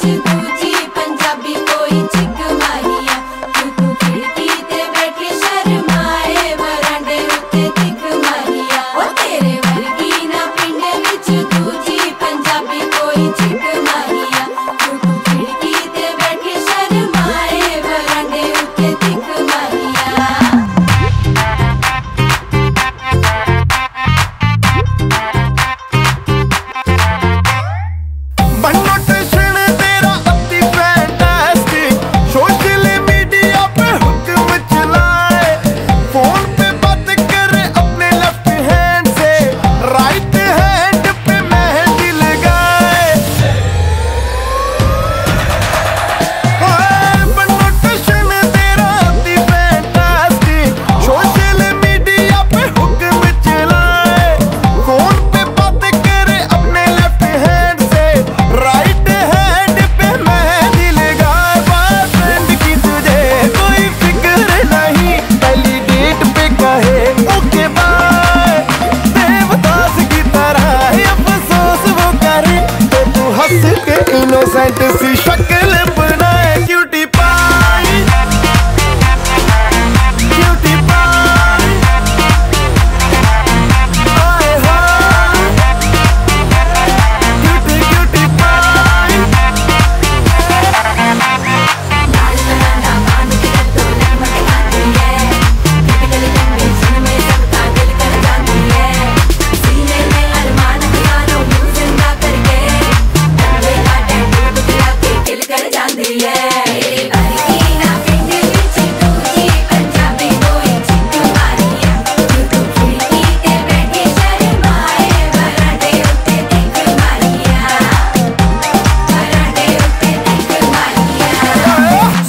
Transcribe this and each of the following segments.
to go. Saint सी शक्ल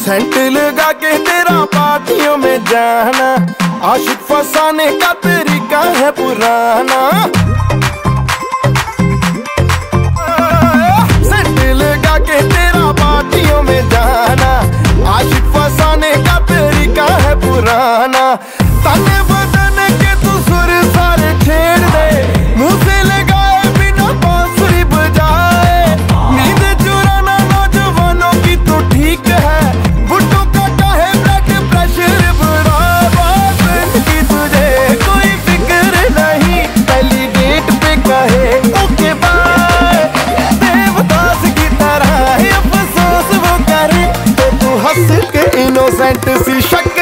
Saint लगा के तेरा पार्टियों में जाना। आशिक फसाने का तरीका है पुराना। परसेंट सी शक्ति